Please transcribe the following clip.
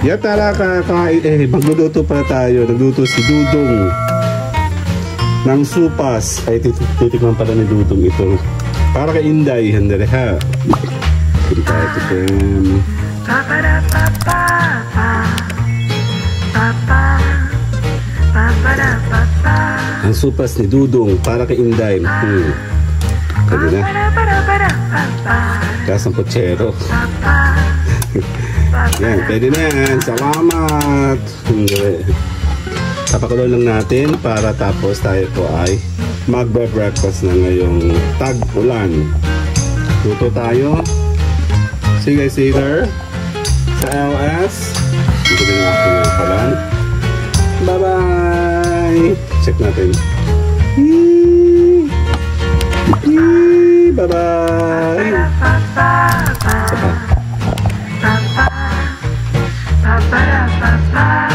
Yan tara kakain. Eh, magluluto pala tayo. Nagluto si Dudong ng supas. Ay, tit- titikman pala ni Dudong ito. Para kay Inday. Handali ha. Hindi tayo tikim. Ang supas ni Dudong para kay Inday. Hmm. Pwede na. Gas ng pochero. Yan, pwede na yan. Salamat. Tapakulo lang natin para tapos tayo po ay magbe-breakfast na ngayong tag-ulan. Luto tayo. Sige, Caesar. Sa LS. Dito din ang aking palan. Bye-bye. Check natin. Yee. Ba-ba-da-ba-ba.